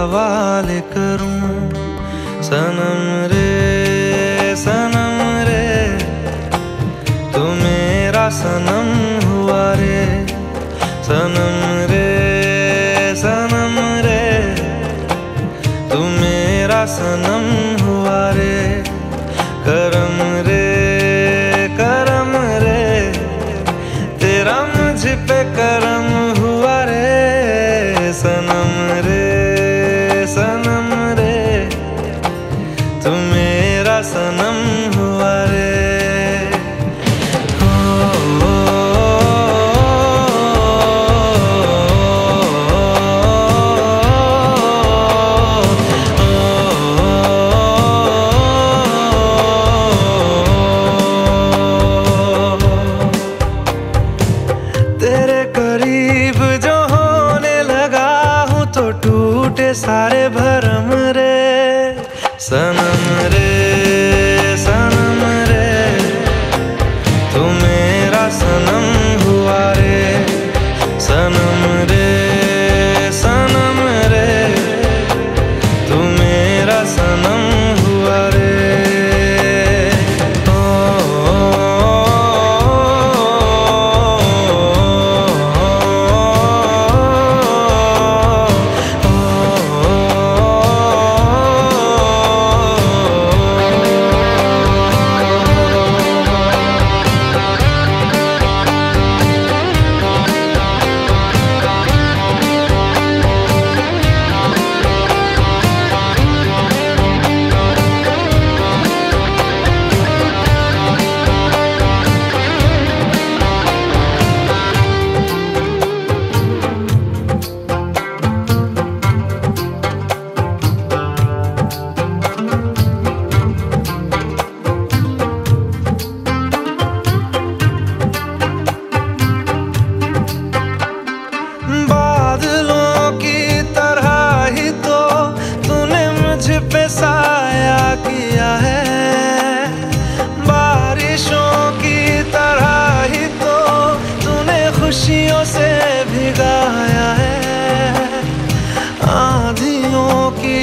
हवाले करूँ? सनम रे सनम रे, तू मेरा सनम हुआ रे। सनम रे सनम रे, तू मेरा सनम हुआ रे। करम सारे भरम रे। सनम खुशियों से भिगाया है आधियों की